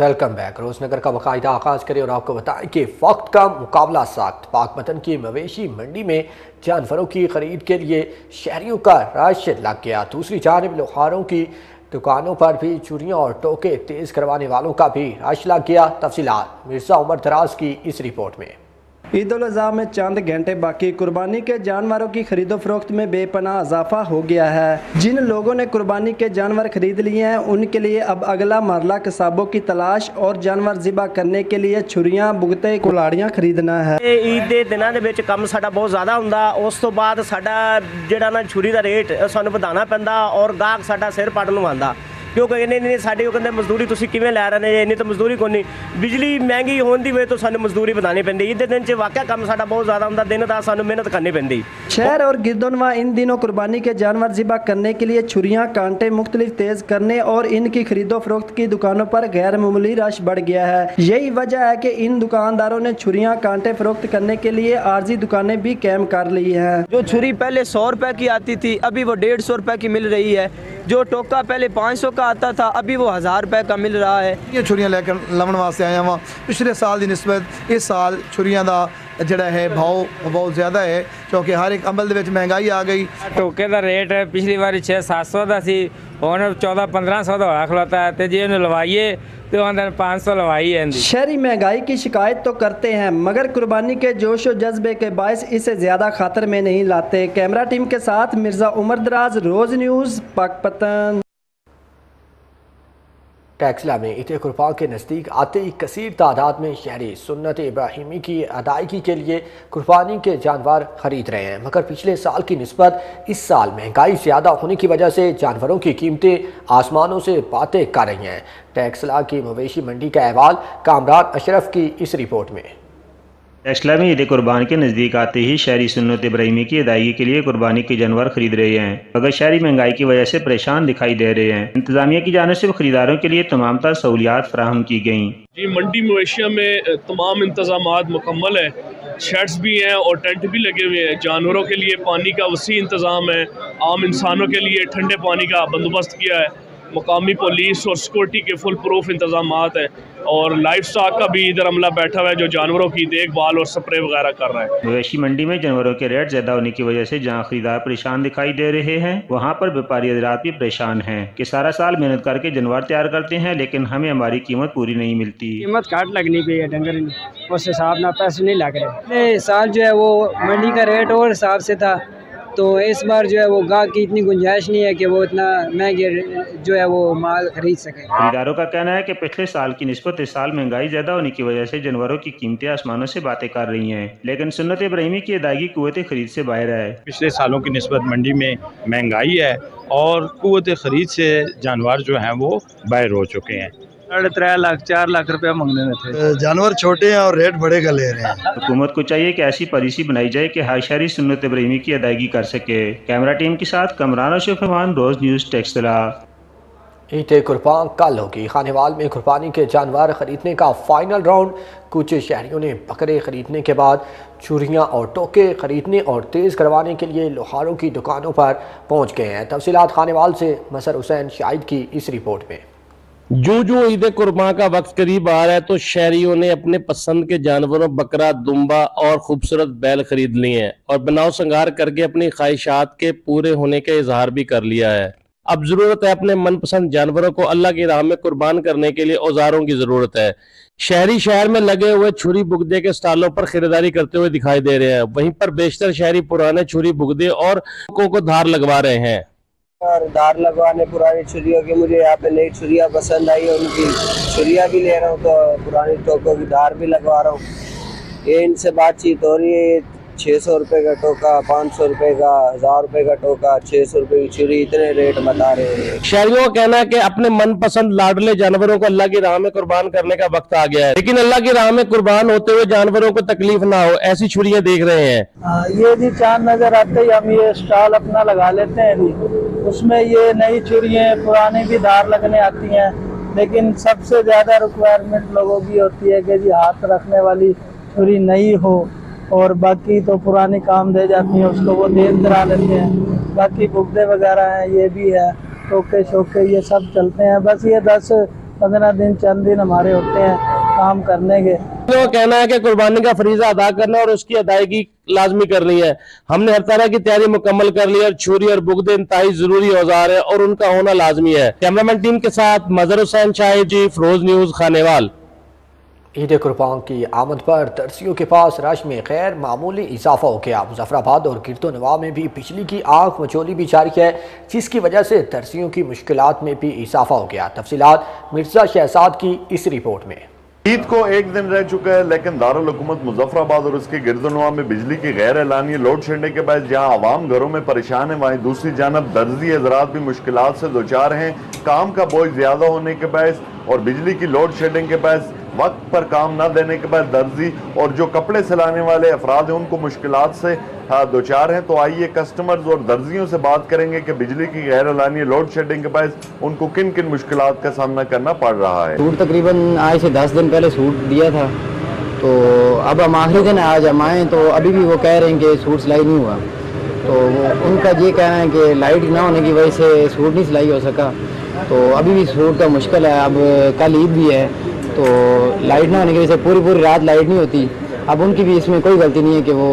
Welcome back रोजनगर का बाकायदा आगाज़ करें और आपको बताएँ कि वक्त का मुकाबला साख्त पाक मतन की मवेशी मंडी में जानवरों की खरीद के लिए शहरीों का रश लग गया। दूसरी जानब लोहारों की दुकानों पर भी चूड़ियों और टोके तेज़ करवाने वालों का भी रश लग गया। तफसीत मिर्ज़ा उमर दराज की इस रिपोर्ट में। ईद उल अजहा में चंद घंटे बाकी कुर्बानी के जानवरों की खरीदो फरोख्त में बेपनाह इजाफा हो गया है जिन लोगों ने कुर्बानी के जानवर खरीद लिए हैं उनके लिए अब अगला मरला किसाबों की तलाश और जानवर जिबा करने के लिए छुरियां बुगते कुलाड़ियां खरीदना है ਇਹ ਈਦ ਦੇ ਦਿਨਾਂ ਦੇ ਵਿੱਚ ਕੰਮ ਸਾਡਾ ਬਹੁਤ ਜ਼ਿਆਦਾ ਹੁੰਦਾ ਉਸ ਤੋਂ ਬਾਅਦ ਸਾਡਾ ਜਿਹੜਾ ਨਾ ਛੁਰੀ ਦਾ ਰੇਟ ਅ, ਸਾਨੂੰ ਵਧਾਉਣਾ ਪੈਂਦਾ ਔਰ ਗਾਹਕ ਸਾਡਾ ਸਿਰ ਪੜਨ ਨੂੰ ਆਂਦਾ ਕਿਉਂਕਿ ਇਹਨੇ ਨਹੀਂ ਸਾਡੇ ਉਹ ਕਹਿੰਦੇ ਮਜ਼ਦੂਰੀ ਤੁਸੀਂ ਕਿਵੇਂ ਲੈ ਰਹੇ ਨੇ ਇੰਨੀ ਤਾਂ ਮਜ਼ਦੂਰੀ ਕੋਈ ਨਹੀਂ ਬਿਜਲੀ ਮਹਿੰਗੀ ਹੋਣ ਦੀ ਵਜ੍ਹਾ ਤੋਂ ਸਾਨੂੰ ਮਜ਼ਦੂਰੀ ਵਧਾਉਣੀ ਪੈਂਦੀ ਈਦ ਦੇ ਦਿਨ 'ਚ ਵਾਕਿਆ ਕੰਮ ਸਾਡਾ ਬਹੁਤ ਜ਼ਿਆਦਾ ਹੁੰਦਾ ਦਿਨ ਦਾ ਸਾਨੂੰ ਮਿਹਨਤ ਕਰਨੀ ਪੈਂਦੀ शहर और गिरदोनवा इन दिनों कुर्बानी के जानवर जिबा करने के लिए छुरियां कांटे मुख्तलिफ तेज करने और इनकी खरीदो फरोख्त की दुकानों पर गैर मामूली रश बढ़ गया है यही वजह है कि इन दुकानदारों ने छुरियां कांटे फरोख्त करने के लिए आर्जी दुकानें भी कैम कर ली हैं जो छुरी पहले सौ रुपए की आती थी अभी वो डेढ़ सौ रुपए की मिल रही है जो टोका पहले पाँच सौ का आता था अभी वो हज़ार रुपए का मिल रहा है ਇਹ ਛੁਰੀਆਂ ਲੈ ਕੇ ਲਾਉਣ ਵਾਸਤੇ ਆਇਆ ਵਾਂ ਪਿਛਲੇ ਸਾਲ ਦੀ ਨਿਸਬਤ ਇਸ ਸਾਲ ਛੁਰੀਆਂ ਦਾ ਜਿਹੜਾ ਹੈ ਭਾਅ ਬਹੁਤ ਜ਼ਿਆਦਾ ਹੈ ਕਿਉਂਕਿ ਹਰ ਇੱਕ ਅਮਲ ਦੇ ਵਿੱਚ ਮਹਿੰਗਾਈ ਆ ਗਈ ਟੋਕੇ ਦਾ ਰੇਟ ਪਿਛਲੀ ਵਾਰੀ 6-700 ਦਾ ਸੀ ਹੁਣ 14-1500 ਦਾ ਹੋਇਆ ਖਲੋਤਾ ਹੈ ਤੇ ਜੇ ਇਹਨੂੰ ਲਵਾਈਏ तो पाँच सौ लवाई है शहरी महँगाई की शिकायत तो करते हैं, मगर कुर्बानी के जोश व जज्बे के बायस इसे ज़्यादा खातर में नहीं लाते। कैमरा टीम के साथ मिर्ज़ा उमर दराज, रोज़ न्यूज़, पाकपतन। टैक्सला में इत कुर्बान के नज़दीक आते ही कसर तादाद में शहरी सुन्नत इब्राहिमी की अदायगी के लिए कुर्बानी के जानवर खरीद रहे हैं। मगर पिछले साल की नस्बत इस साल महँगाई ज़्यादा होने की वजह से जानवरों की कीमतें आसमानों से बातें कर रही हैं। टैक्सला की मवेशी मंडी का अहवाल, कामरान अशरफ की इस रिपोर्ट में। टेस्ला में ईद कुर्बान के नज़दीक आते ही शहरी सुन्नत इब्राहिमी की अदायगी के लिए कुर्बानी के जानवर खरीद रहे हैं, मगर शहरी महँगाई की वजह से परेशान दिखाई दे रहे हैं। इंतजामिया की जानब से खरीदारों के लिए तमाम तर सहूलियात फराहम की गई जी, मंडी मवेशिया में तमाम इंतज़ाम मुकम्मल है। शेड्स भी हैं और टेंट भी लगे हुए हैं। जानवरों के लिए पानी का वसी इंतज़ाम है। आम इंसानों के लिए ठंडे पानी का बंदोबस्त किया है। मुकामी पुलिस और सिक्योरिटी के फुल प्रूफ इंतज़ाम हैं और लाइफ स्टॉक का भी इधर अमला बैठा हुआ है जो जानवरों की देखभाल और स्प्रे वगैरह कर रहा है। मवेशी मंडी में जानवरों के रेट ज़्यादा होने की वजह से जहाँ खरीदार परेशान दिखाई दे रहे हैं वहाँ पर व्यापारी हजरात भी परेशान हैं कि सारा साल मेहनत करके जानवर तैयार करते हैं लेकिन हमें हमारी कीमत पूरी नहीं मिलती। कीमत घट लगनी पई है डंगर उस हिसाब ना पैसे नहीं लग रहे। साल जो है वो मंडी का रेट और हिसाब से था। तो इस बार जो है वो गाह की इतनी गुंजाइश नहीं है कि वो इतना महँगे जो है वो माल खरीद सके। खरीदारों का कहना है कि पिछले साल की नस्बत इस साल महँगाई ज़्यादा होने की वजह से जानवरों की कीमतें आसमानों से बातें कर रही हैं लेकिन सुन्नत इब्राहिमी की अदायगी कुत खरीद से बाहर है। पिछले सालों की नस्बत मंडी में महँगाई है और कुत ख़रीद से जानवर जो हैं वो बाहर हो चुके हैं। साढ़े त्रै लाख चार लाख रुपया मांगने में थे। जानवर छोटे हैं और रेट बड़े का ले रहे हैं। हुकूमत को चाहिए कि ऐसी पॉलिसी बनाई जाए कि हर शहरी सुन्नत इब्राहिमी की अदायगी कर सके। कैमरा टीम के साथ कमरान अशरफ रहमान रोज न्यूज़ टेक्सला ईद कुर्बान कल होगी खानेवाल में कुर्बानी के जानवर खरीदने का फाइनल राउंड कुछ शहरियों ने बकरे खरीदने के बाद चूरियाँ और टोके खरीदने और तेज़ करवाने के लिए लोहारों की दुकानों पर पहुँच गए हैं। तफसीत खानेवाल से मसर हुसैन शाहिद की इस रिपोर्ट में। जो जो ईद कुर्बान का वक्त करीब आ रहा है तो शहरियों ने अपने पसंद के जानवरों, बकरा, दुम्बा और खूबसूरत बैल खरीद लिए हैं और बनाव संगार करके अपनी ख्वाहिशात के पूरे होने का इजहार भी कर लिया है। अब ज़रूरत है अपने मनपसंद जानवरों को अल्लाह की राह में कुर्बान करने के लिए औजारों की ज़रूरत है। शहरी शहर में लगे हुए छुरी बुगदे के स्टालों पर खरीदारी करते हुए दिखाई दे रहे हैं। वहीं पर बेशतर शहरी पुराने छुरी बुगदे और को धार लगवा रहे हैं। और धार लगवाने पुरानी छुरियों की मुझे यहाँ पे नई छुरिया पसंद आई है उनकी। छुरिया भी ले रहा हूँ तो पुरानी टोकों की धार भी लगवा रहा हूँ। ये इनसे बातचीत हो रही है छः सौ रुपये का टोका पाँच सौ रुपये का हज़ार रुपये का टोका छः सौ रुपये की छुरी इतने रेट बता रहे हैं। शहरियों का कहना है कि अपने मनपसंद लाडले जानवरों को अल्लाह की राह में कुर्बान करने का वक्त आ गया है। लेकिन अल्लाह की राह में कुर्बान होते हुए जानवरों को तकलीफ़ ना हो ऐसी छुरियाँ देख रहे हैं। ये जी चाँद नज़र आते ही हम ये स्टॉल अपना लगा लेते हैं जी। उसमें ये नई छुरियाँ पुरानी भी धार लगने आती हैं लेकिन सबसे ज़्यादा रिक्वायरमेंट लोगों की होती है कि जी हाथ रखने वाली छुरी नई हो। और बाकी तो पुरानी काम दे जाती है, उसको वो देर करा लेते हैं। बाकी बुगदे वगैरह हैं, ये भी है, टोके शोके, ये सब चलते हैं। बस ये दस पंद्रह दिन, चंद दिन हमारे होते हैं काम करने के। का कहना है कि कुर्बानी का फरीजा अदा करना और उसकी अदायगी लाजमी करनी है। हमने हर तरह की तैयारी मुकम्मल कर ली है और छुरी और बुगदे इंतहाई ज़रूरी औज़ार है और उनका होना लाजमी है। कैमरामैन टीम के साथ मजर हुसैन शाहिद जी, फरोज न्यूज़, खानेवाल। ईद कुर्बान की आमद पर तरसियों के पास रश में खैर मामूली इजाफा हो गया। मुजफ्फराबाद और गिरतो नवा में भी बिजली की आग मचोली भी जारी है, जिसकी वजह से तरसियों की मुश्किल में भी इजाफा हो गया। तफसीत मिर्ज़ा शहजाद की इस रिपोर्ट में। ईद को एक दिन रह चुका है, लेकिन दारुलकूमत मुजफ्फराबाद और उसके गिरदनवा में बिजली की गैर एलानी लोड शेडिंग के बाद जहाँ आवाम घरों में परेशान है, वहीं दूसरी जानब दर्जी हजरात भी मुश्किल से दो चार हैं। काम का बोझ ज़्यादा होने के बायस और बिजली की लोड शेडिंग के बायस वक्त पर काम न देने के बाद दर्जी और जो कपड़े सिलाने वाले अफराद हैं, उनको मुश्किल से दो चार हैं। तो आइए कस्टमर्स और दर्जियों से बात करेंगे कि बिजली की गैर एलानी लोड शेडिंग के बायस उनको किन किन मुश्किल का सामना करना पड़ रहा है। सूट तकरीबन आज से दस दिन पहले सूट दिया था। तो अब हम आखिरी दिन आज हम आए तो अभी भी वो कह रहे हैं कि सूट सिलाई नहीं हुआ। तो उनका ये कहना है कि लाइट ना होने की वजह से सूट नहीं सिलाई हो सका। तो अभी भी सूट का मुश्किल है। अब कल ईद भी है तो लाइट ना होने की वजह से पूरी पूरी रात लाइट नहीं होती। अब उनकी भी इसमें कोई गलती नहीं है कि वो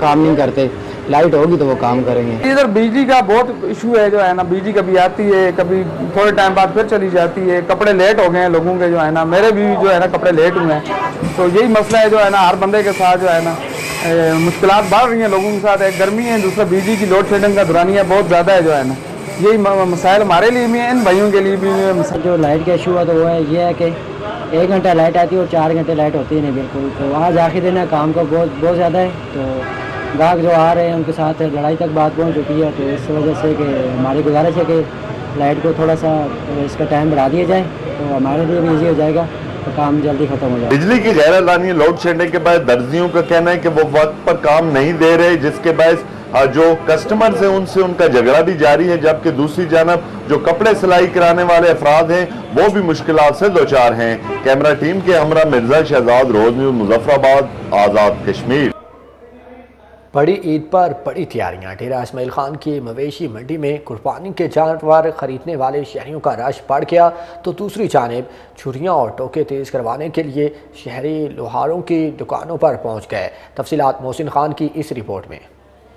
काम नहीं करते। लाइट होगी तो वो काम करेंगे। इधर बिजली का बहुत इशू है जो है ना बिजली कभी आती है कभी थोड़े टाइम बाद फिर चली जाती है। कपड़े लेट हो गए हैं लोगों के जो है ना मेरे भी जो है ना कपड़े लेट हुए हैं। तो यही मसला है जो है ना हर बंदे के साथ जो है ना मुश्किल बढ़ रही हैं लोगों के साथ। एक गर्मी है दूसरा बिजली की लोड शेडिंग का दुरानिया बहुत ज़्यादा है जो है ना। यही मसाइल हमारे लिए भी हैं इन भाइयों के लिए भी जो लाइट का इशू है तो वो है ये है कि एक घंटा लाइट आती है और चार घंटे लाइट होती है नहीं बिल्कुल। तो वहाँ जाके देना, काम का बहुत बहुत ज़्यादा है। तो गाहक जो आ रहे हैं, उनके साथ लड़ाई तक बात पहुँच चुकी है। तो इस वजह से कि हमारी गुजारिश है कि लाइट को थोड़ा सा इसका टाइम बढ़ा दिया जाए तो हमारे लिए भी ईजी हो जाएगा तो काम जल्दी खत्म हो जाए। बिजली की गैर लानी लोड शेडिंग के बाद दर्जियों का कहना है कि वो वक्त पर काम नहीं दे रहे, जिसके बाद जो कस्टमर्स हैं, उनसे उनका झगड़ा भी जारी है, जबकि दूसरी जानब जो कपड़े सिलाई कराने वाले अफराद हैं, वो भी मुश्किल से दो चार हैं। कैमरा टीम के हमरा मिर्ज़ा शहजाद रोज न्यूज़, मुजफ्फराबाद, आज़ाद कश्मीर। बड़ी ईद पर बड़ी तैयारियाँ। डेरा इसमाइल खान की मवेशी मंडी में कुर्बानी के जानवर खरीदने वाले शहरियों का रश बढ़ गया। तो दूसरी जानब छुरियाँ और टोके तेज़ करवाने के लिए शहरी लोहारों की दुकानों पर पहुँच गए। तफसीत मोहसिन खान की इस रिपोर्ट में।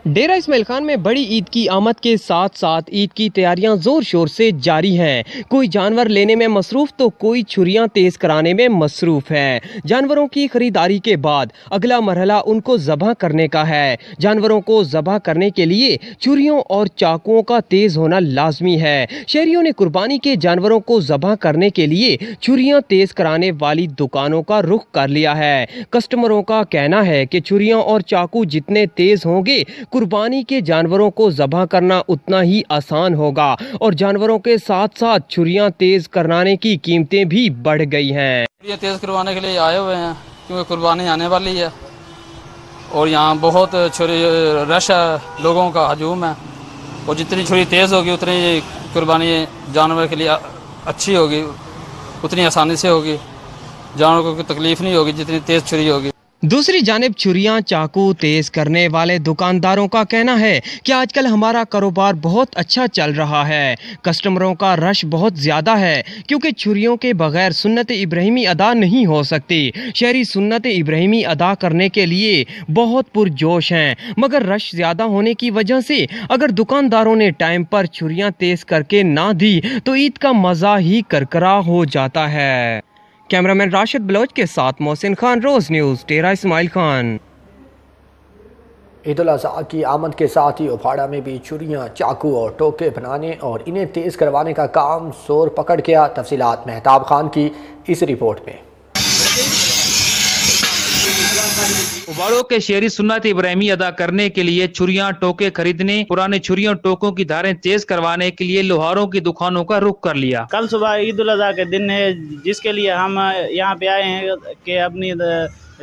डेरा इसमाइल खान में बड़ी ईद की आमद के साथ साथ ईद की तैयारियाँ ज़ोर शोर से जारी हैं। कोई जानवर लेने में मसरूफ तो कोई छुरियाँ तेज कराने में मसरूफ है। जानवरों की खरीदारी के बाद अगला मरहला उनको जबा करने का है। जानवरों को ज़बह करने के लिए छुरियों और चाकुओं का तेज होना लाजमी है। शहरियों ने कुर्बानी के जानवरों को ज़बह करने के लिए छुरियाँ तेज कराने वाली दुकानों का रुख कर लिया है। कस्टमरों का कहना है कि छुरियाँ और चाकू जितने तेज होंगे कुर्बानी के जानवरों को जबह करना उतना ही आसान होगा और जानवरों के साथ साथ छुरियाँ तेज कराने की कीमतें भी बढ़ गई हैं। तेज करवाने के लिए आए हुए हैं, क्योंकि कुर्बानी आने वाली है। और यहाँ बहुत छुरी, रश है लोगों का, हजूम है। और जितनी छुरी तेज़ होगी, उतनी कुर्बानी जानवर के लिए अच्छी होगी, उतनी आसानी से होगी। जानवरों को तकलीफ़ नहीं होगी, जितनी तेज़ छुरी होगी। दूसरी जानब छुरियाँ चाकू तेज करने वाले दुकानदारों का कहना है कि आजकल हमारा कारोबार बहुत अच्छा चल रहा है। कस्टमरों का रश बहुत ज़्यादा है, क्योंकि छुरियों के बगैर सुन्नत इब्राहिमी अदा नहीं हो सकती। शहरी सुन्नत इब्राहिमी अदा करने के लिए बहुत पुरजोश हैं, मगर रश ज़्यादा होने की वजह से अगर दुकानदारों ने टाइम पर छुरियाँ तेज करके ना दी तो ईद का मज़ा ही करकरा हो जाता है। कैमरामैन राशिद बलोच के साथ मोहसिन खान, रोज न्यूज़ टेरा इसमाइल खान। ईद अजी की आमद के साथ ही उफाड़ा में भी चुड़ियाँ चाकू और टोके बनाने और इन्हें तेज़ करवाने का काम ज़ोर पकड़ गया तफसीत मेहताब खान की, इस रिपोर्ट में। उबाड़ों के शेरी सुन्नत इब्राहिमी अदा करने के लिए छुरियाँ टोके खरीदने पुराने छुरियों टोकों की धारें तेज करवाने के लिए लोहारों की दुकानों का रुख कर लिया। कल सुबह ईद उल अजहा के दिन है जिसके लिए हम यहाँ पे आए हैं कि अपनी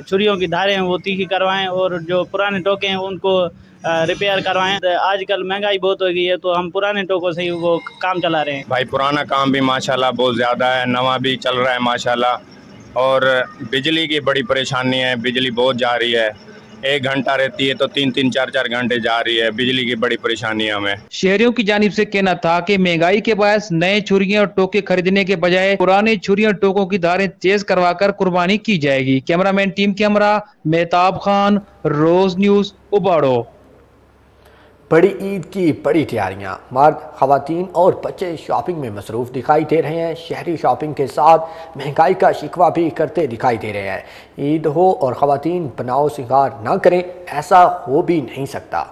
छुरियों की धारें वो तीखी करवाएँ और जो पुराने टोके हैं उनको रिपेयर करवाएँ। आजकल महँगाई बहुत हो गई है तो हम पुराने टोकों से ही वो काम चला रहे हैं। भाई पुराना काम भी माशाल्लाह बहुत ज़्यादा है नवा भी चल रहा है माशाल्लाह। और बिजली की बड़ी परेशानी है, बिजली बहुत जा रही है। एक घंटा रहती है तो तीन तीन, चार चार घंटे जा रही है, बिजली की बड़ी परेशानी है हमें। शहरियों की जानिब से कहना था कि महँगाई के बायस नए छुरियाँ और टोके खरीदने के बजाय पुराने छुरियाँ और टोकों की धारें तेज करवाकर कुर्बानी की जाएगी। Cameraman, team camera, Mehtab Khan, Roze News, Ubauro. बड़ी ईद की बड़ी तैयारियाँ। मर्द खातन और बच्चे शॉपिंग में मसरूफ दिखाई दे रहे हैं। शहरी शॉपिंग के साथ महँगाई का शिकवा भी करते दिखाई दे रहे हैं। ईद हो और खातन बनाओ सिंगार ना करें, ऐसा हो भी नहीं सकता।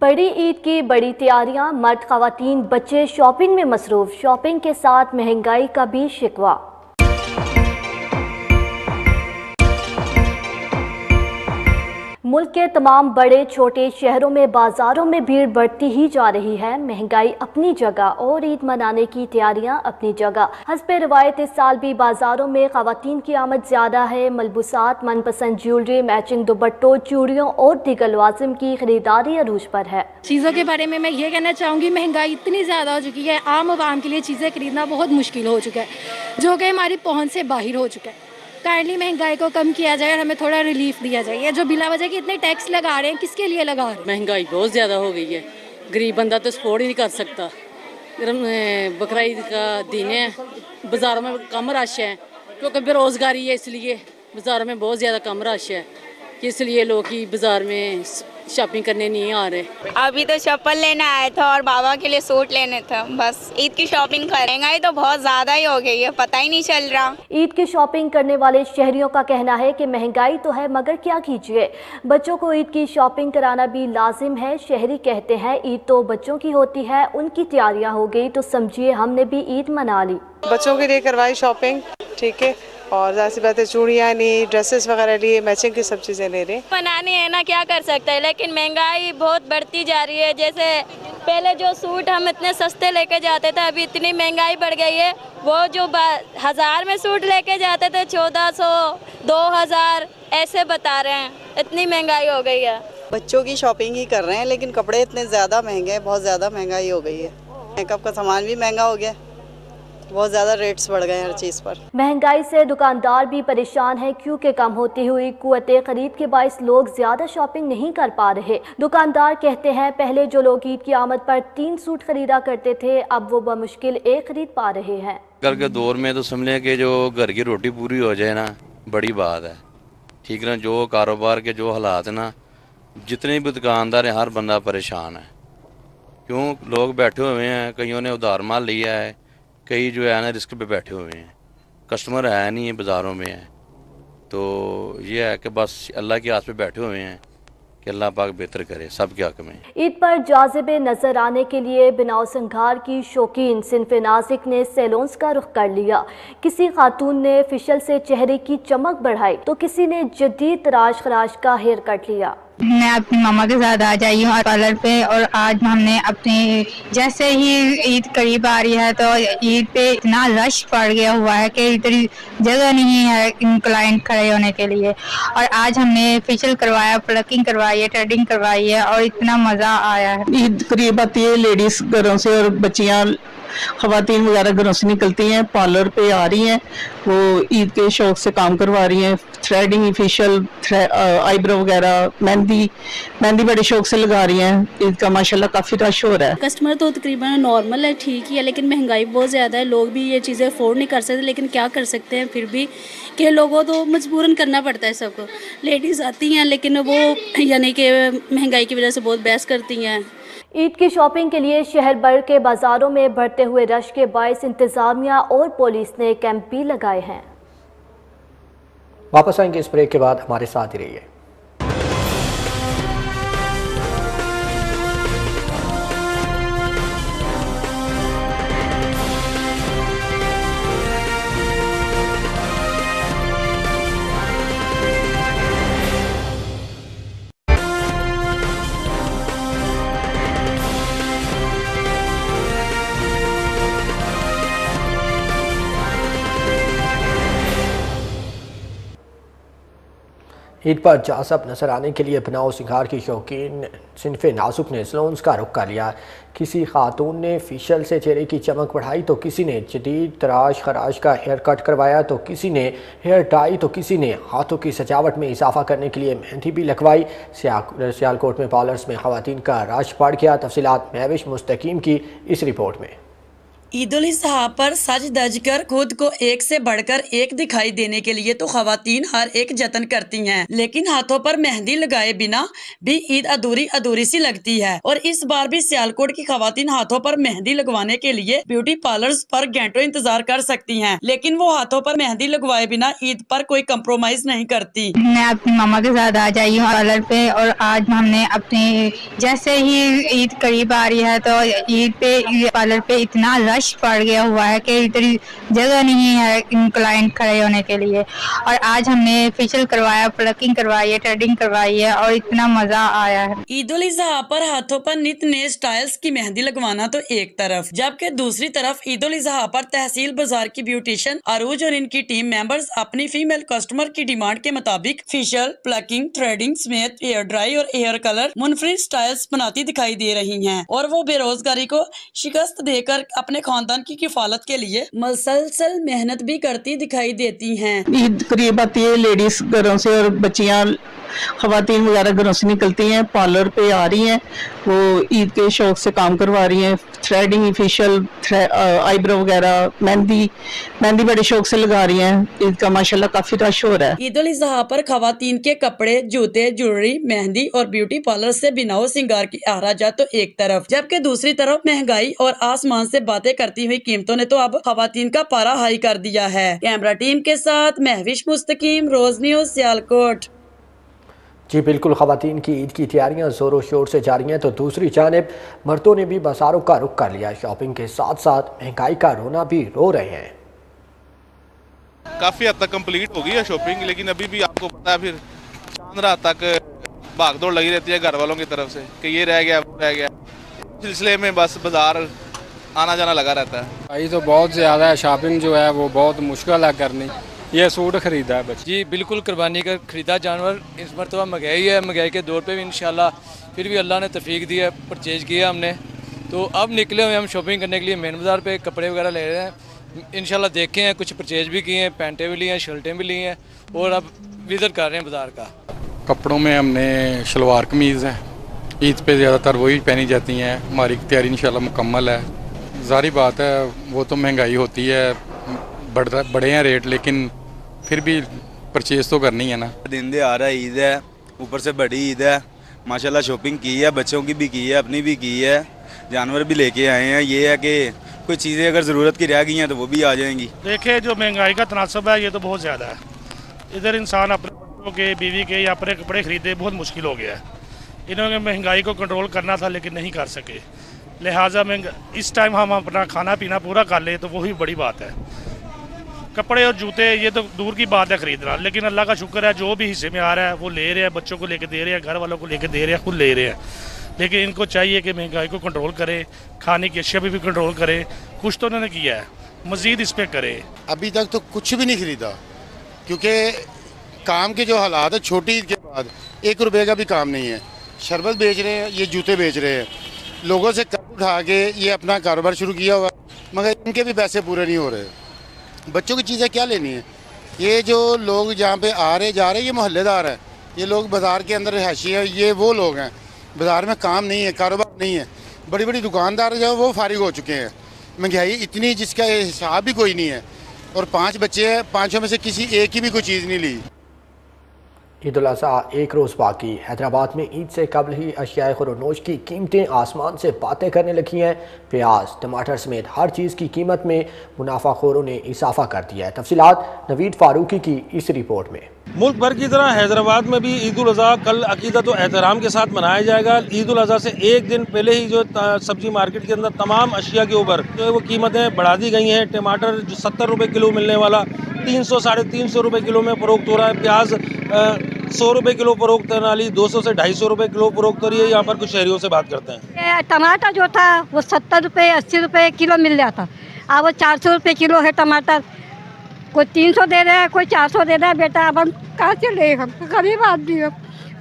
बड़ी ईद की बड़ी तैयारियाँ, मर्द खातन बच्चे शॉपिंग में मसरूफ। शॉपिंग के साथ महँगाई का भी शिकवा। मुल्क के तमाम बड़े, छोटे शहरों में, बाजारों में भीड़ बढ़ती ही जा रही है। महँगाई अपनी जगह और ईद मनाने की तैयारियाँ अपनी जगह। हंसप रवायत इस साल भी बाजारों में खातन की आमद ज़्यादा है। मलबूसात, मनपसंद ज्वेलरी, मैचिंग दुपट्टों, चूड़ियों और दिगर लवाजिम की खरीदारी अरूज पर है। चीज़ों के बारे में मैं ये कहना चाहूँगी, महँगाई इतनी ज़्यादा हो चुकी है। आम आवाम के लिए चीज़ें खरीदना बहुत मुश्किल हो चुका है, जो कि हमारी पहुँच से बाहर हो चुका है। काइंडली महँगाई को कम किया जाए और हमें थोड़ा रिलीफ दिया जाए। ये जो बिला वजह के इतने टैक्स लगा रहे हैं, किसके लिए लगा रहे हैं? महँगाई बहुत ज़्यादा हो गई है। गरीब बंदा तो स्पोर्ट ही नहीं कर सकता। बकरा ईद का दिन है, बाज़ारों में कम रश है, क्योंकि बेरोज़गारी है इसलिए बाज़ारों में बहुत ज़्यादा कम रश है। इसलिए लोग ही बाज़ार में शॉपिंग करने नहीं आ रहे। अभी तो चप्पल लेना आया था और बाबा के लिए सूट लेने था। बस ईद की शॉपिंग कर। महँगाई तो बहुत ज़्यादा ही हो गई है पता ही नहीं चल रहा। ईद की शॉपिंग करने वाले शहरियों का कहना है कि महँगाई तो है मगर क्या कीजिए? बच्चों को ईद की शॉपिंग कराना भी लाजिम है। शहरी कहते हैं ईद तो बच्चों की होती है उनकी तैयारियाँ हो गई तो समझिए हमने भी ईद मना ली। बच्चों के लिए करवाई शॉपिंग ठीक है? और ज़ाहिर सी बात है चूड़ियाँ ली ड्रेसेस वगैरह लिए मैचिंग की सब चीज़ें ले रहे। बनाने है ना क्या कर सकते हैं? लेकिन महँगाई बहुत बढ़ती जा रही है। जैसे पहले जो सूट हम इतने सस्ते लेके जाते थे अभी इतनी महँगाई बढ़ गई है। वो जो हज़ार में सूट लेके जाते थे चौदह सौ दो हज़ार ऐसे बता रहे हैं। इतनी महँगाई हो गई है। बच्चों की शॉपिंग ही कर रहे हैं लेकिन कपड़े इतने ज़्यादा महँगे हैं बहुत ज़्यादा महँगाई हो गई है। मेकअप का सामान भी महँगा हो गया। बहुत ज़्यादा रेट्स बढ़ गए हर चीज़ पर। महँगाई से दुकानदार भी परेशान है क्योंकि कम होती हुई कुत खरीद के बायस लोग ज़्यादा शॉपिंग नहीं कर पा रहे। दुकानदार कहते हैं पहले जो लोग ईद की आमद पर तीन सूट खरीदा करते थे अब वो बमुश्किल एक खरीद पा रहे हैं। कल के दौर में तो समझे कि जो घर की रोटी पूरी हो जाए ना बड़ी बात है। ठीक ना जो कारोबार के जो हालात ना जितने भी दुकानदार हैं हर बंदा परेशान है। क्यों? लोग बैठे हुए हैं कईयों ने उधार माल लिया है कई जो है ना रिस्क पे बैठे हुए हैं। कस्टमर है नहीं है, बाज़ारों में है। तो ये है कि बस अल्लाह के आस पे बैठे हुए हैं कि अल्लाह पाक बेहतर करे, सब के हक में ईद पर जाजिब नज़र आने के लिए बिनाव संघार की शौकीन सिनफ नासिक ने सैलून्स का रुख कर लिया। किसी खातून ने फिशल से चेहरे की चमक बढ़ाई तो किसी ने जदीद तराश खराश का हेयर कट लिया। मैं अपनी मामा के साथ आ जाई हूँ पार्लर पे और आज हमने अपने, जैसे ही ईद करीब आ रही है तो ईद पे इतना रश पड़ गया हुआ है कि इतनी जगह नहीं है क्लाइंट खड़े होने के लिए। और आज हमने फेशियल करवाया, प्लकिंग करवाई है, थ्रेडिंग करवाई है और इतना मज़ा आया है। ईद करीब आती है, लेडीज़ घरों से और बच्चियाँ खातन वगैरह घरों से निकलती हैं, पार्लर पे आ रही हैं, वो ईद के शौक से काम करवा रही हैं। थ्रेडिंग फेशियल आईब्रो वगैरह। मेहंदी मेहंदी बड़े शौक से लगा रही हैं। ईद का माशाल्लाह काफ़ी रश हो रहा है। कस्टमर तो तकरीबन नॉर्मल है ठीक ही है लेकिन महँगाई बहुत ज़्यादा है। लोग भी ये चीज़ें अफोर्ड नहीं कर सकते लेकिन क्या कर सकते हैं? फिर भी कि लोगों तो मजबूरन करना पड़ता है सबको। लेडीज़ आती हैं लेकिन वो यानी कि महँगाई की वजह से बहुत बहस करती हैं। ईद की शॉपिंग के लिए शहर भर के बाजारों में बढ़ते हुए रश के बायस इंतजामिया और पुलिस ने कैंप भी लगाए हैं। वापस आएँगे इस ब्रेक के बाद हमारे साथ ही रहिए। ईद पर जासब नज़र आने के लिए बनाओ सिंगार की शौकीन सिनफ नाजुक ने सलोन्स का रुख कर लिया। किसी खातून ने फेशियल से चेहरे की चमक बढ़ाई तो किसी ने जदीद तराश खराश का हेयर कट करवाया तो किसी ने हेयर टाई तो किसी ने हाथों की सजावट में इजाफा करने के लिए मेहंदी भी लगवाई। सियालकोट में पार्लर्स में खातन का रश बढ़ गया तफसीत महविश मुस्तकीम की इस रिपोर्ट में। ईद अजहा पर सज दज कर खुद को एक से बढ़कर एक दिखाई देने के लिए तो खातन हर एक जतन करती हैं। लेकिन हाथों पर मेहंदी लगाए बिना भी ईद अधूरी अधूरी सी लगती है। और इस बार भी सियालकोट की खातन हाथों पर मेहंदी लगवाने के लिए ब्यूटी पार्लर पर घंटों इंतज़ार कर सकती हैं। लेकिन वो हाथों पर मेहंदी लगवाए बिना ईद पर कोई कम्प्रोमाइज नहीं करती। मैं अपनी मामा के साथ आ जाई हूँ पार्लर पे और आज हमने अपनी जैसे ही ईद करीब आ रही है तो ईद पे पार्लर पे इतना रश रश पड़ गया हुआ है कि इतनी जगह नहीं है क्लाइंट खड़े होने के लिए। और आज हमने फेशियल करवाया प्लकिंग करवाई है थ्रेडिंग करवाई है और इतना मज़ा आया है। ईद उल अजहा पर हाथों पर नित नए स्टाइल्स की मेहंदी लगवाना तो एक तरफ़, जबकि दूसरी तरफ़ ईद उल अजहा पर तहसील बाज़ार की ब्यूटिशियन अरूज और इनकी टीम मेंबर्स अपनी फीमेल कस्टमर की डिमांड के मुताबिक फेशियल प्लकिंग थ्रेडिंग समेत हेयर ड्राई और हेयर कलर मुनफरिद स्टाइल्स बनाती दिखाई दे रही हैं। और वो बेरोजगारी को शिकस्त देकर अपने खानदान की किफालत के लिए। मसलसल मेहनत भी करती दिखाई देती है। ईद करीब आती है लेडीज़ घरों से और बच्चियाँ खातन वगैरह घरों से निकलती हैं पार्लर पे आ रही हैं वो ईद के शौक से काम करवा रही हैं। थ्रेडिंग फेशियल आईब्रो वगैरह। मेहंदी मेहंदी बड़े शौक से लगा रही हैं। ईद का माशाल्लाह काफ़ी रश हो रहा है। ईद उल अजहा पर खातन के कपड़े, जूते, ज्वेलरी, मेहंदी और ब्यूटी पार्लर से बिनाओ सिंगार की अखराजात तो एक तरफ़। जबकि दूसरी तरफ़ महँगाई और आसमान से बातें करती हुई कीमतों ने तो अब खातन का पारा हाई कर दिया है। कैमरा टीम के साथ, महविश मुस्तकीम, रोज न्यूज़ सियालकोट। जी बिल्कुल ख़वान की ईद की तैयारियाँ ज़ोरों शोर से जारी हैं तो दूसरी जानब मर्दों ने भी बाज़ारों का रुख कर लिया। शॉपिंग के साथ साथ महँगाई का रोना भी रो रहे हैं। काफ़ी हद तक कंप्लीट हो गई है शॉपिंग लेकिन अभी भी आपको पता है फिर चाँद रात तक भाग दौड़ लगी रहती है घर वालों की तरफ़ से कि ये रह गया वो रह गया। सिलसिले में बस बाज़ार आना जाना लगा रहता है। भाई तो बहुत ज़्यादा है शॉपिंग जो है वो बहुत मुश्किल है करनी। ये सूट खरीदा है बच्चे। जी बिल्कुल कुर्बानी का ख़रीदा जानवर इस मरतबा महँगाई है महँगाई के दौर पे भी इंशाल्लाह फिर भी अल्लाह ने तफीक दी है परचेज किया हमने। तो अब निकले हुए हम शॉपिंग करने के लिए मेन बाज़ार पे कपड़े वगैरह ले रहे हैं। इनशाला देखे हैं कुछ परचेज भी किए हैं पैंटें भी ली हैं शर्टें भी ली हैं और अब विज़िट कर रहे हैं बाज़ार का। कपड़ों में हमने शलवार कमीज़ है। ईद पे ज़्यादातर वही पहनी जाती हैं। हमारी तैयारी इंशाल्लाह मुकम्मल है। जारी बात है वो तो महँगाई होती है बढ़ बड़े हैं रेट लेकिन फिर भी परचेज तो करनी है ना। दिन दे आ रहा है ईद है ऊपर से बड़ी ईद है। माशाल्लाह शॉपिंग की है बच्चों की भी की है अपनी भी की है। जानवर भी लेके आए हैं ये है कि कोई चीज़ें अगर ज़रूरत की रह गई हैं तो वो भी आ जाएँगी। देखिए जो महँगाई का तनासब है ये तो बहुत ज़्यादा है। इधर इंसान अपने बच्चों के बीवी के या अपने कपड़े खरीदे बहुत मुश्किल हो गया है। इन्होंने महँगाई को कंट्रोल करना था लेकिन नहीं कर सके। लिहाजा महँगा इस टाइम हम अपना खाना पीना पूरा कर ले तो वही बड़ी बात है। कपड़े और जूते ये तो दूर की बात है खरीदना। लेकिन अल्लाह का शुक्र है जो भी हिस्से में आ रहा है वो ले रहे हैं बच्चों को लेके दे रहे हैं घर वालों को लेके दे रहे हैं खुद ले रहे हैं। लेकिन इनको चाहिए कि महँगाई को कंट्रोल करें खाने की अशिया भी, कंट्रोल करें कुछ तो उन्होंने किया है मज़ीद इस पर करें। अभी तक तो कुछ भी नहीं खरीदा क्योंकि काम के जो हालात है छोटी के बाद एक रुपये का भी काम नहीं है। शरबत बेच रहे हैं ये जूते बेच रहे हैं। लोगों से कर्ज उठा के ये अपना कारोबार शुरू किया हुआ मगर इनके भी पैसे पूरे नहीं हो रहे। बच्चों की चीज़ें क्या लेनी है? ये जो लोग जहाँ पे आ रहे, जा रहे, ये मोहल्लेदार हैं। ये लोग बाज़ार के अंदर रिहायशी है, ये वो लोग हैं। बाज़ार में काम नहीं है, कारोबार नहीं है। बड़ी बड़ी दुकानदार जो है, वो फारिग हो चुके हैं। महँगाई इतनी जिसका हिसाब भी कोई नहीं है। और पाँच बच्चे हैं, पाँचों में से किसी एक की भी कोई चीज़ नहीं ली। ईद एक रोज़ बाकी हैदराबाद में ईद से कबल ही अशिया खुरनोश की कीमतें आसमान से बातें करने लगी हैं। प्याज, टमाटर समेत हर चीज़ की कीमत में मुनाफाखोरों ने इजाफा कर दिया है। तफसीत नवीद फारूकी की इस रिपोर्ट में। मुल्क भर की तरह हैदराबाद में भी ईद अजहा कल अकीदत व एहतराम के साथ मनाया जाएगा। ईद अजहा से एक दिन पहले ही जो सब्ज़ी मार्केट के अंदर तमाम अशिया के ऊपर जो वो कीमतें बढ़ा दी गई हैं। टमाटर जो सत्तर रुपये किलो मिलने वाला, तीन सौ, साढ़े तीन सौ रुपये किलो में फ़रोख्त हो रहा है। प्याज सौ रुपये किलो फ़रोख्त वाली दो सौ से ढाई सौ रुपये किलो फ़रोख्त हो रही है। यहाँ पर कुछ शहरियों से बात करते हैं। टमाटर जो था, वो सत्तर रुपये अस्सी रुपये किलो मिल जाता अब वो चार सौ रुपये किलो है टमाटर। कोई तीन सौ दे रहा है कोई चार सौ दे रहा है बेटा अब हम कहाँ से ले? हम गरीब आदमी हम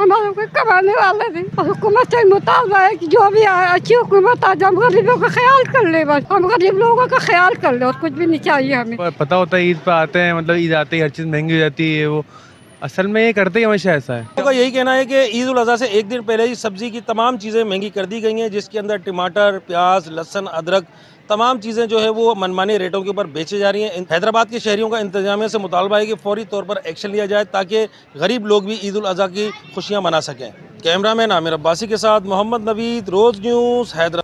हमारे कोई कमाने वाले नहीं। और हुकूमत से मुतालबा है कि जो भी आए अच्छी हुकूमत आ जाए हम गरीबों का ख्याल कर ले बस। हम गरीब लोगों का ख्याल कर ले और कुछ भी नहीं चाहिए हमें। पता होता है ईद पे आते हैं मतलब ईद आते ही हर चीज़ महँगी हो जाती है वो असल में ये करते ही हमेशा ऐसा है। लोगों का यही कहना है कि ईद उल अजहा से एक दिन पहले ही सब्ज़ी की तमाम चीज़ें महँगी कर दी गई हैं जिसके अंदर टमाटर प्याज लहसन अदरक तमाम चीज़ें जो है वो मनमानी रेटों के ऊपर बेची जा रही हैं। हैदराबाद के शहरियों का इंतजामिया से मुतालबा है कि फौरी तौर पर एक्शन लिया जाए ताकि गरीब लोग भी ईद अजहा की खुशियाँ मना सकें। कैमरा मैन आमिर अब्बासी के साथ मोहम्मद नवीद, रोज़ न्यूज़ हैदराबाद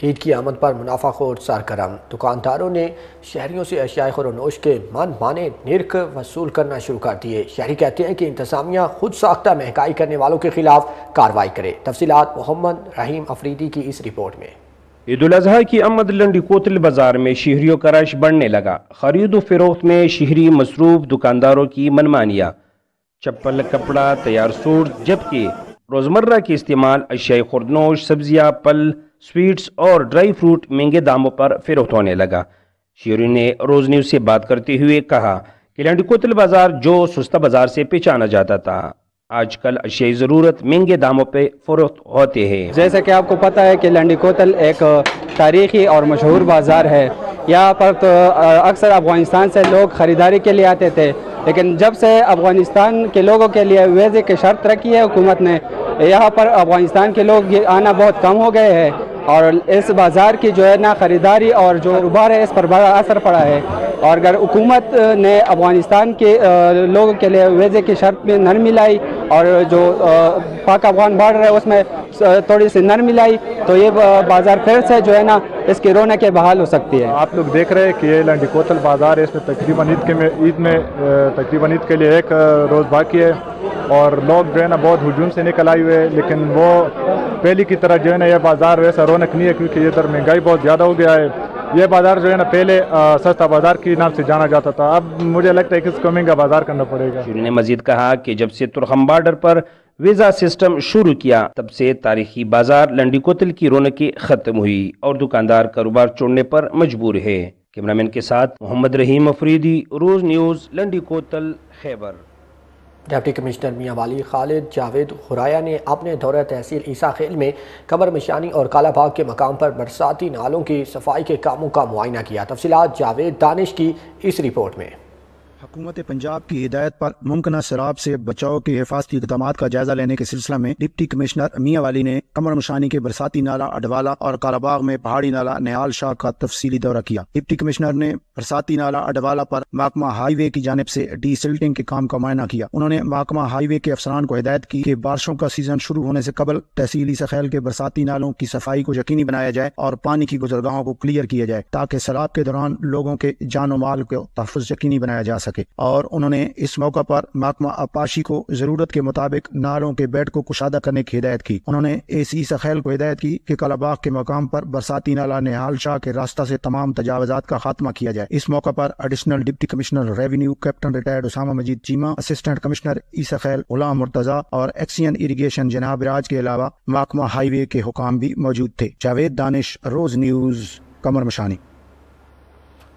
ईद की आमद पर मुनाफाखोर सरगरम। दुकानदारों ने शहरीों से अशिया खरोनोश के मन माने निर्क वसूल करना शुरू कर दिए। शहरी कहते हैं कि इंतजामिया खुद साख्ता महँगाई करने वालों के खिलाफ कार्रवाई करे। तफसीत मोहम्मद रहीम अफरीदी की इस रिपोर्ट में। ईद अजहा की आमद लंडी कोतल बाज़ार में शहरियों का रश बढ़ने लगा। खरीद फरोख्त में शहरी मसरूफ दुकानदारों की मनमानियाँ। चप्पल, कपड़ा, तैयार सूट, जबकि रोज़मर्रा के इस्तेमाल अशिया खुरनोश सब्ज़ियाँ, पल, स्वीट्स और ड्राई फ्रूट महँगे दामों पर फरोख्त होने लगा। शहरी ने रोज़ न्यूज़ से बात करते हुए कहा कि लंडी कोतल बाज़ार जो सुस्ता बाज़ार से पहचाना जाता था। आजकल अशियाई ज़रूरत महँगे दामों पे फरोख्त होते हैं। जैसा कि आपको पता है कि लंडी कोतल एक तारीखी और मशहूर बाज़ार है। यहाँ पर तो अक्सर अफ़गानिस्तान से लोग ख़रीदारी के लिए आते थे, लेकिन जब से अफ़गानिस्तान के लोगों के लिए वीज़े की शर्त रखी है हुकूमत ने, यहाँ पर अफ़गानिस्तान के लोग आना बहुत कम हो गए हैं। और इस बाज़ार की जो है ना ख़रीदारी और जो उबार है, इस पर बड़ा असर पड़ा है। और अगर हुकूमत ने अफ़गानिस्तान के लोगों के लिए वीज़े की शर्त में नरमी लाई और जो पाक अफगान बॉर्डर है, उसमें थोड़ी सी नरमी लाई तो ये बाज़ार फिर से जो है ना इसकी रौनकें बहाल हो सकती है। आप लोग देख रहे हैं कि ये लंडी कोतल बाज़ार है, इसमें तकरीबन ईद के में, ईद में तकरीबन ईद के लिए एक रोज़ बाकी है। और लोग जो है ना बहुत हजूम से निकल आए हुए, लेकिन वो पहले की तरह जो है ना ये बाज़ार वैसा रौनक नहीं है क्योंकि इधर महँगाई बहुत ज़्यादा हो गया है। ये बाज़ार जो है ना पहले सस्ता बाज़ार के नाम से जाना जाता था। अब मुझे लगता है कि इसको महँगा बाज़ार करना पड़ेगा। ने मजीद कहा कि जब से तुरखम बार्डर पर वीज़ा सिस्टम शुरू किया, तब से तारीखी बाज़ार लंडी कोतल की रौनकें खत्म हुई और दुकानदार कारोबार छोड़ने पर मजबूर है। कैमरामैन के साथ Mohammad Rahim Afridi, Roze News Landi Kotal Khyber. Deputy commissioner Mian Wali Khalid Javed खुराया ने अपने दौरे तहसील ईसा खेल में कबर मिशानी और कालाबाग के मकाम पर बरसाती नालों की सफ़ाई के कामों का मुआयना किया। तफसीत जावेद दानिश की इस रिपोर्ट में। हुकूमत पंजाब की हिदायत पर मुमकिन शराब से बचाव के हिफाजती इकदाम का जायजा लेने के सिलसिला में डिप्टी कमिश्नर मियाँ वाली ने कमर मशानी के बरसाती नाला अडवाला और कालाबाग में पहाड़ी नाला नयाल शाह का तफसीली दौरा किया। डिप्टी कमिश्नर ने बरसाती नाला अडवाला पर महकमा हाईवे की जानब से डी सिल्टिंग के काम का मुआयना किया। उन्होंने महकमा हाईवे के अफसरान को हिदायत की कि बारिशों का सीज़न शुरू होने से कबल तहसीली सखैल के बरसाती नालों की सफ़ाई को यकीनी बनाया जाए और पानी की गुजरगाहों को क्लियर किया जाए, ताकि सैलाब के दौरान लोगों के जानो माल को तहफ़ यकीनी बनाया जा सके। और उन्होंने इस मौका पर महकमा अपाशी को ज़रूरत के मुताबिक नालों के बेड को कुशादा करने की हिदायत की। उन्होंने ए सी सखैल को हिदायत की कि कलाबाग के मकाम पर बरसाती नाला निहाल शाह के रास्ता से तमाम तजावजात का खात्मा किया जाए। इस मौका पर additional deputy commissioner revenue captain retired Usama Majeed Cheema, assistant commissioner Isakhel Ghulam Murtaza और एक्सियन इरीगेशन जनाब राज के अलावा महकमा हाईवे के हुकाम भी मौजूद थे। जावेद दानिश, रोज न्यूज़, कमर मशानी।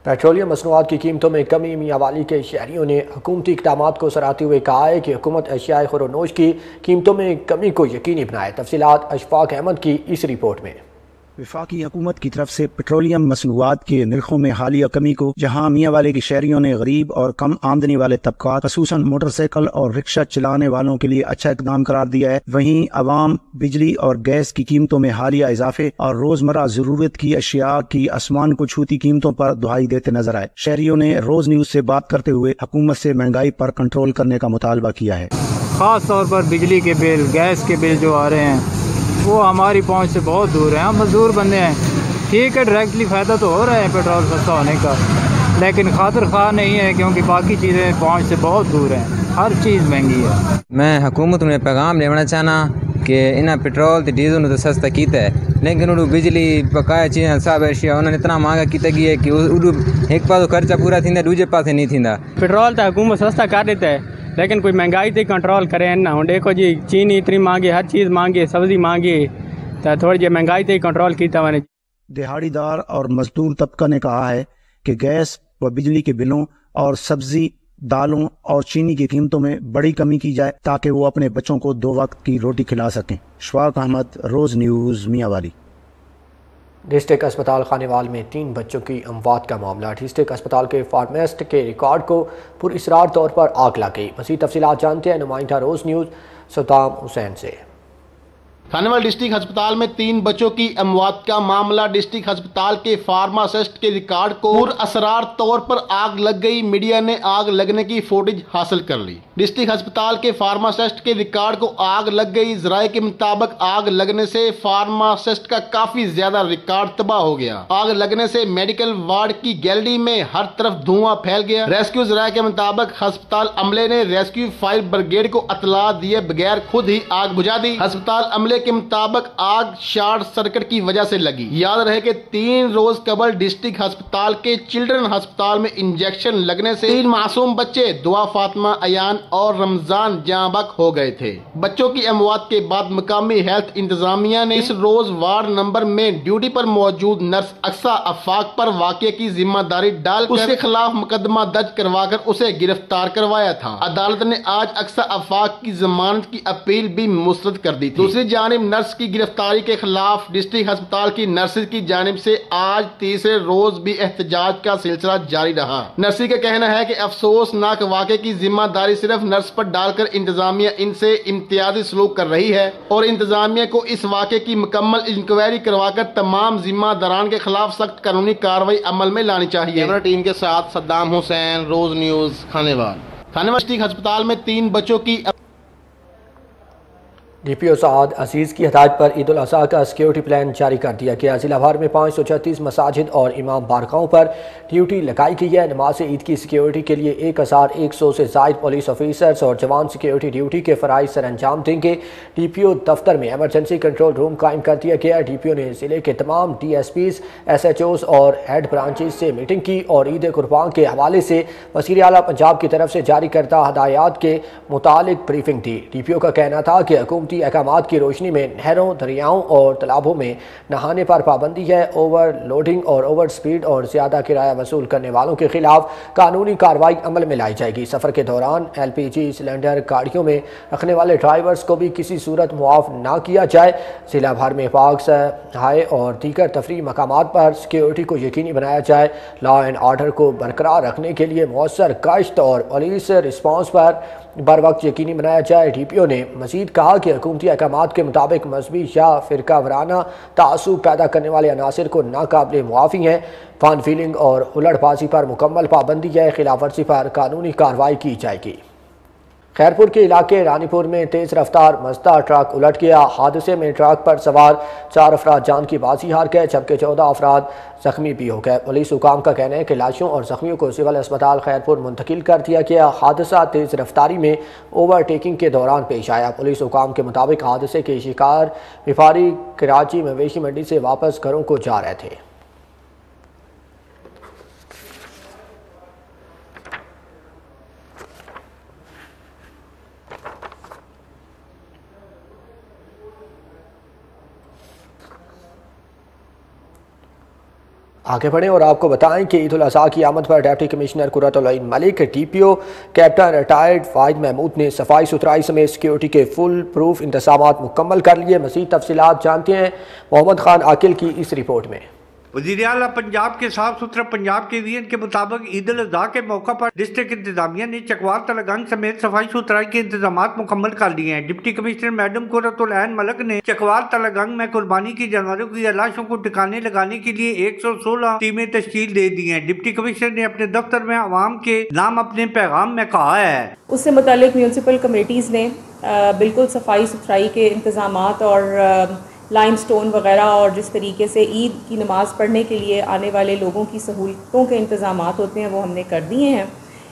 पेट्रोलियम मसनूआत की कीमतों में कमी मियावाली के शहरीों ने हकूमती इकदाम को सराहते हुए कहा है कि हुकूमत एशियाए खरोनोश की कीमतों में कमी को यकीनी बनाए। तफसीत अशफाक अहमद की इस रिपोर्ट में। विफाकी हुकूमत की तरफ़ से पेट्रोलियम मसनूआत के नरखों में हालिया कमी को, जहाँ मियाँ वाले के शहरियों ने गरीब और कम आमदनी वाले तबका खसूस मोटरसाइकिल और रिक्शा चलाने वालों के लिए अच्छा इकदाम करार दिया है। वहीं आवाम, बिजली और गैस की कीमतों में हालिया इजाफे और रोज़मर्रा ज़रूरत की अशिया की आसमान को छूती कीमतों पर दुहाई देते नज़र आए। शहरियों ने रोज न्यूज़ से बात करते हुए हुकूमत से महँगाई पर कंट्रोल करने का मुतालबा किया है। खास तौर पर बिजली के बिल, गैस के बिल जो आ रहे हैं वो हमारी पहुँच से बहुत दूर है। हम मजदूर बंदे हैं। ठीक है डायरेक्टली फ़ायदा तो हो रहा है पेट्रोल सस्ता होने का। लेकिन खातर खा नहीं है क्योंकि बाकी चीज़ें पहुँच से बहुत दूर हैं। हर चीज़ महँगी है। मैं हुकूमत में पैगाम लेना चाहना कि इन्हें पेट्रोल तो डीजल तो सस्ता किया है। लेकिन उड़ू बिजली बकाया चीज़ें सब एशिया उन्होंने इतना महँगा किया गया है कि उड़ू एक पास खर्चा पूरा थी दूजे पास नहीं थी पेट्रोल तो हुकूमत सस्ता कर देता है। लेकिन कोई महँगाई तो कंट्रोल करे ना। हूँ देखो जी, चीनी इतनी महँगी हर चीज़ महँगी सब्ज़ी महँगी तो थोड़ी जी महँगाई तो कंट्रोल किया मैंने। दिहाड़ीदार और मजदूर तबका ने कहा है कि गैस व बिजली के बिलों और सब्ज़ी, दालों और चीनी की कीमतों में बड़ी कमी की जाए, ताकि वो अपने बच्चों को दो वक्त की रोटी खिला सकें। शवाक अहमद, रोज़ न्यूज़ मियावाली डिस्ट्रिक्ट अस्पताल खानेवाल में तीन बच्चों की अमवात का मामला। डिस्ट्रिक्ट अस्पताल के फार्मेस्ट के रिकॉर्ड को पुरसरार तौर पर आग लग गई। मजीद तफसी जानते हैं नुमाइंदा रोज़ न्यूज़ सदाम हुसैन से। खानेवाल डिस्ट्रिक्ट अस्पताल में तीन बच्चों की अमवात का मामला। डिस्ट्रिक्ट अस्पताल के फार्मासिस्ट के रिकॉर्ड को असरार तौर पर आग लग गई। मीडिया ने आग लगने की फोटेज हासिल कर ली। डिस्ट्रिक्ट अस्पताल के फार्मासिस्ट के रिकॉर्ड को आग लग गई। जराये के मुताबिक आग लगने से फार्मासिस्ट का काफ़ी ज़्यादा रिकॉर्ड तबाह हो गया। आग लगने से मेडिकल वार्ड की गैलरी में हर तरफ़ धुआँ फैल गया। रेस्क्यू जराये के मुताबिक अस्पताल अमले ने रेस्क्यू फायर ब्रिगेड को अतला दिए बगैर खुद ही आग बुझा दी। अस्पताल अमले के मुताबिक आग शार्ट सर्किट की वजह से लगी। याद रहे कि तीन रोज कबल डिस्ट्रिक्ट अस्पताल के चिल्ड्रन अस्पताल में इंजेक्शन लगने से तीन मासूम बच्चे, दुआ फातिमा, अयान और रमज़ान जाबक हो गए थे। बच्चों की अमवात के बाद मकामी हेल्थ इंतजामिया ने इस रोज वार्ड नंबर में ड्यूटी पर मौजूद नर्स अक्सा अफाक पर वाक़े की ज़िम्मेदारी डाल उसके खिलाफ मुकदमा दर्ज करवाकर उसे गिरफ़्तार करवाया था। अदालत ने आज अक्सा अफाक की जमानत की अपील भी मुस्तरद कर दी दूसरी जानब नर्स की गिरफ्तारी के खिलाफ डिस्ट्रिक्ट अस्पताल की नर्सिस की जानब से आज तीसरे रोज भी एहतजाज का सिलसिला जारी रहा। नर्सी का कहना है कि अफसोसनाक वाक़े की ज़िम्मेदारी सिर्फ़ नर्स पर डालकर इंतजामिया इनसे इम्तियाजी सलूक कर रही है और इंतजामिया को इस वाक़े की मुकम्मल इंक्वायरी करवाकर तमाम जिम्मेदारान के खिलाफ सख्त कानूनी कार्रवाई अमल में लानी चाहिए। टीम के साथ सद्दाम हुसैन रोज न्यूज़ खानेवाल। खानेवाल डिस्ट्रिक्ट अस्पताल में तीन बच्चों की D P O Saad Aziz की हदायत पर ईद अजी का सिक्योरिटी प्लान जारी कर दिया गया। जिला भर में पाँच सौ छत्तीस मसाजिद और इमाम बारगाहों पर ड्यूटी लगाई गई है। नमाज़ ईद की सिक्योरिटी के लिए एक हज़ार एक सौ से जायद पुलिस ऑफिसर्स और जवान सिक्योरिटी ड्यूटी के फ़राइज सर अंजाम देंगे। डी पी ओ दफ्तर में एमरजेंसी कंट्रोल रूम कायम कर दिया गया। डी पी ओ ने ज़िले के तमाम D S Ps S H Os और हेड ब्रांचेज से मीटिंग की और ईद कुर्बान के हवाले से वज़ीर अला पंजाब की तरफ़ से जारी करदा हदायत के मुतालिक ब्रीफिंग दी। डी पी ओ का कहना था कि हुकूमती अहकाम की रोशनी में नहरों, दरियाओं और तालाबों में नहाने पर पाबंदी है। ओवर लोडिंग और ओवर स्पीड और ज़्यादा किराया वसूल करने वालों के खिलाफ कानूनी कार्रवाई अमल में लाई जाएगी। सफ़र के दौरान एल पी जी सिलेंडर गाड़ियों में रखने वाले ड्राइवर्स को भी किसी सूरत मुआफ़ ना किया जाए। ज़िला भर में पाक हाई और दीगर तफरी मकाम पर सिक्योरिटी को यकीनी बनाया जाए। लॉ एंड आर्डर को बरकरार रखने के लिए मौसर गश्त और पुलिस रिस्पॉन्स पर बर वक्त यकीनी बनाया जाए। डी पी ओ ने मजीद कहा कि हुकूमती अहकाम के मुताबिक मजहबी या फ़िरका वराना तासुब पैदा करने वाले अनासर को नाकबिल मुआफ़ी हैं। फ़ान फीलिंग और उलटबाजी पर मुकम्मल पाबंदी है खिलाफ वर्जी पर कानूनी कार्रवाई की जाएगी। खैरपुर के इलाके रानीपुर में तेज़ रफ्तार मजदा ट्रक उलट गया। हादसे में ट्रक पर सवार चार अफराद जान की बाजी हार गए, जबकि चौदह अफराद जख्मी भी हो गए। पुलिस हुकाम का कहना है कि लाशों और जख्मियों को सिविल अस्पताल खैरपुर मुंतकिल कर दिया गया। हादसा तेज़ रफ्तारी में ओवरटेकिंग के दौरान पेश आया। पुलिस हुकाम के मुताबिक हादसे के शिकार व्यापारी कराची मवेशी मंडी से वापस घरों को जा रहे थे। आगे बढ़ें और आपको बताएँ कि ईद अजी की आमद पर deputy commissioner Qurat Malik D P O captain retired Fayad Mahmood ने सफ़ाई सुथराई समेत सिक्योरिटी के फुल प्रूफ इंतज़ाम मुकम्मल कर लिए। मजीद तफसीत जानते हैं मोहम्मद खान आकिल की इस रिपोर्ट में। वज़ीर अला पंजाब के साफ़ सुथरा पंजाब के विजन के मुताबिक ईद उल अजहा के मौका पर डिस्ट्रिक्ट इंतजामिया ने चकवार तलगंग समेत सफ़ाई सुथराई के इंतज़ाम मुकम्मल कर लिए हैं। Deputy commissioner madam Quratulain Malik ने चकवार तलगंग में कुर्बानी की जानवरों की लाशों को ठिकाने लगाने के लिए एक सौ सोलह टीमें तश्कील दे दी है। डिप्टी कमिश्नर ने अपने दफ्तर में आवाम के नाम अपने पैगाम में कहा है। उससे मुतालिक म्यूनसिपल कमेटीज़ ने बिल्कुल सफ़ाई सुथराई के इंतज़ाम और लाइम स्टोन वगैरह और जिस तरीके से ईद की नमाज़ पढ़ने के लिए आने वाले लोगों की सहूलतों के इंतज़ाम होते हैं, वो हमने कर दिए हैं।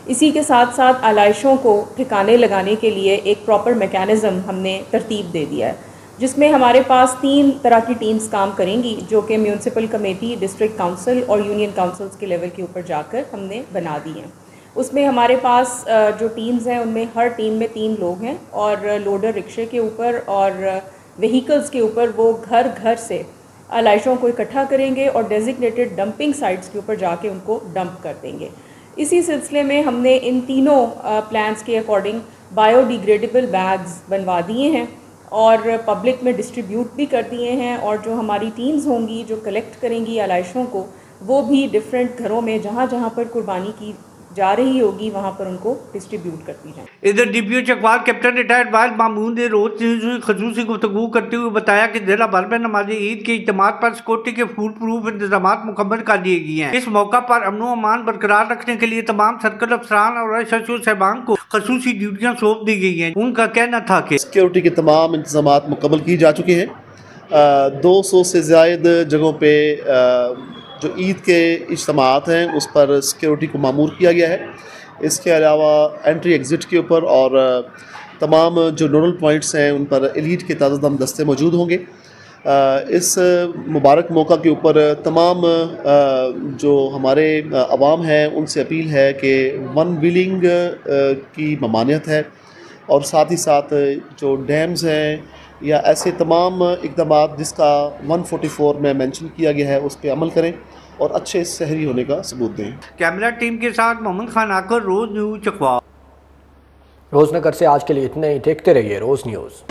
इसी के साथ साथ आलाइशों को ठिकाने लगाने के लिए एक प्रॉपर मेकैनिज़म हमने तरतीब दे दिया है, जिसमें हमारे पास तीन तरह की टीम्स काम करेंगी, जो कि म्यूनसिपल कमेटी डिस्ट्रिक्ट काउंसिल और यूनियन काउंसिल्स के लेवल के ऊपर जाकर हमने बना दी हैं। उसमें हमारे पास जो टीम्स हैं, उनमें हर टीम में तीन लोग हैं और लोडर रिक्शे के ऊपर और व्हीकल्स के ऊपर वो घर घर से आलाइशों को इकट्ठा करेंगे और डेजिग्नेटेड डंपिंग साइट्स के ऊपर जाके उनको डंप कर देंगे। इसी सिलसिले में हमने इन तीनों प्लान्स के अकॉर्डिंग बायोडिग्रेडेबल बैग्स बनवा दिए हैं और पब्लिक में डिस्ट्रीब्यूट भी कर दिए हैं और जो हमारी टीम्स होंगी, जो कलेक्ट करेंगी आलाइशों को, वो भी डिफरेंट घरों में, जहाँ जहाँ पर कुर्बानी की जा रही होगी वहाँ पर उनको डिस्ट्रीब्यूट करती जाए इधर DPO Chakwal captain retired Wail Mamoon ने रोज न्यूज़ में खसूसी गुफ्तु करते हुए बताया कि जिला भर में नमाज़ ईद के इज्तम पर सिक्योरिटी के फूल प्रूफ इंतज़ाम मुकम्मल कर दिए गए हैं। इस मौका पर अमनो अमान बरकरार रखने के लिए तमाम सर्कल अफसरान और साहबान को खसूसी ड्यूटियाँ सौंप दी गई हैं। उनका कहना था कि सिक्योरिटी के तमाम इंतज़ाम मुकम्मल किए जा चुके हैं। दो सौ से जायद जगहों पे जो ईद के इज्तमात हैं, उस पर सिक्योरिटी को मामूर किया गया है। इसके अलावा एंट्री एग्ज़िट के ऊपर और तमाम जो नोडल पॉइंट्स हैं, उन पर एलिट के ताज़ा दम दस्ते मौजूद होंगे। इस मुबारक मौका के ऊपर तमाम जो हमारे आवाम हैं, उनसे अपील है कि वन विलिंग की ममानियत है। और साथ ही साथ जो डैम्स हैं या ऐसे तमाम इकदाम जिसका 144 में मेंशन किया गया है उस पर अमल करें और अच्छे शहरी होने का सबूत दें। कैमरा टीम के साथ मोहम्मद खान आकर रोज न्यूज़ चकवा। रोजनगर से आज के लिए इतने ही। देखते रहिए रोज न्यूज़।